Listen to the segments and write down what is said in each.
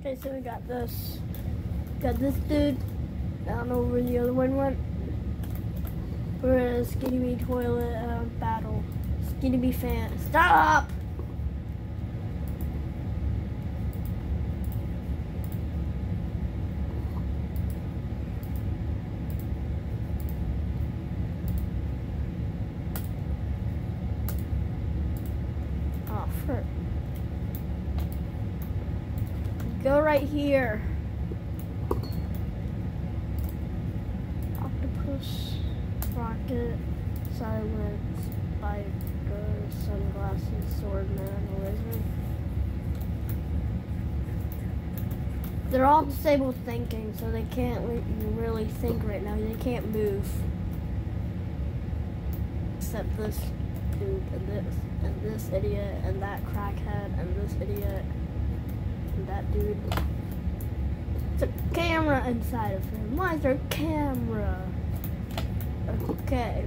Okay, so we got this. Got this dude. I don't know where the other one went. We're in a Skibidi toilet uh, battle. Skibidi fan. Stop! Oh, frick. Go right here. Octopus, rocket, silence, spider, sunglasses, swordman, lizard. They're all disabled thinking, so they can't really think right now. They can't move. Except this dude and this and this idiot and that crackhead and this idiot that dude. It's a camera inside of him. Why is there a camera? Okay.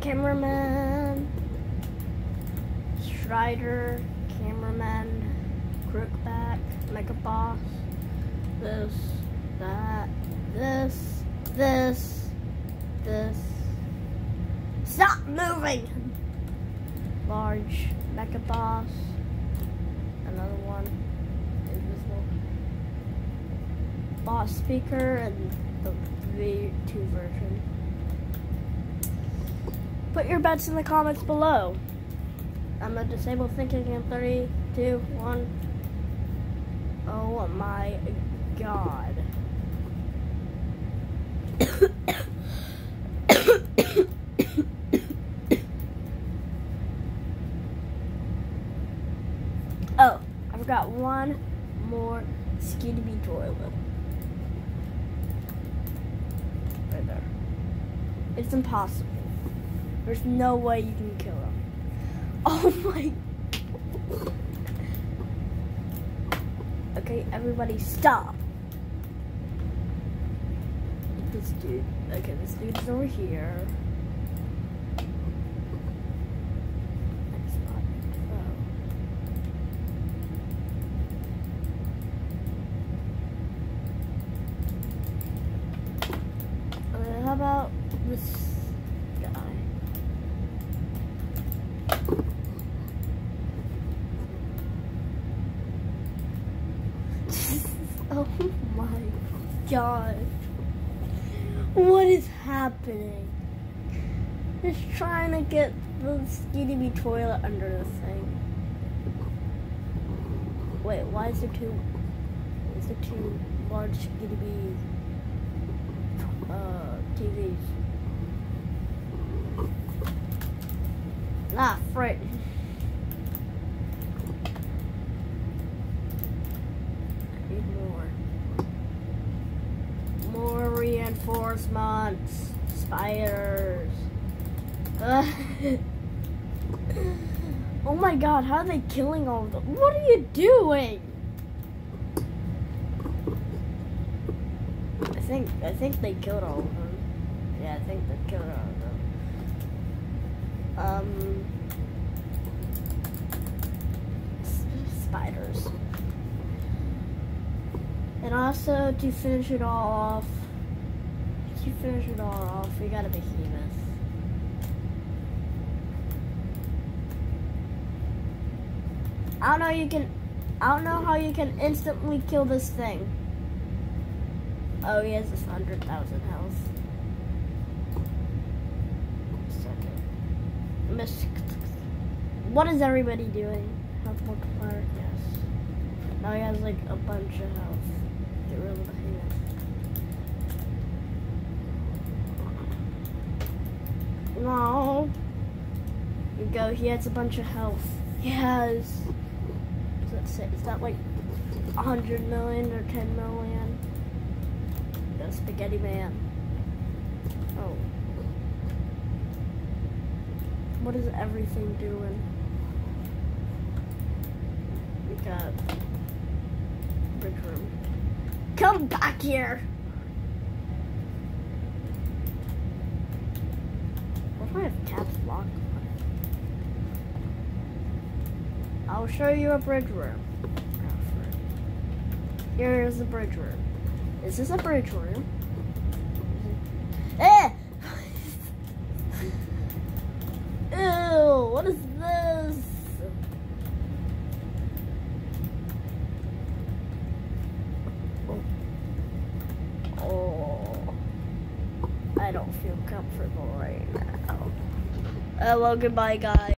Cameraman. Strider. Cameraman. Crookback. Mega Boss. This. That. This. This. This. Stop moving! Large Mecha Boss. Another one. Boss speaker and the V2 version. Put your bets in the comments below. I'm a disabled thinking in 3, 2, 1. Oh my god. oh, I forgot one more Bee toilet. There. It's impossible. There's no way you can kill him. Oh my. Okay, everybody stop. This dude. Okay, this dude's over here. Next spot. Oh. Uh, how about this guy? oh my god. What is happening? Just trying to get the bee toilet under the thing. Wait, why is there two is there two large skibidi uh TVs? Ah, need more. More reinforcements. Spiders. Ugh. oh my god, how are they killing all of them? What are you doing? I think I think they killed all of them. Yeah, I think all of them. Um spiders. And also to finish it all off, to finish it all off, we got a behemoth. I don't know you can I don't know how you can instantly kill this thing. Oh he has this hundred thousand health. What is everybody doing? Health multiplier? Yes. Now he has like a bunch of health. Get rid of the hand. No. You go, he has a bunch of health. He has let's say is that like a hundred million or ten million? The spaghetti man. Oh. What is everything doing? We got bridge room. Come back here! What if I have caps lock? I'll show you a bridge room. Oh. Here's the bridge room. Is this is a bridge room. Eh! Ew, what is this? Oh, I don't feel comfortable right now. Uh, well, goodbye, guys.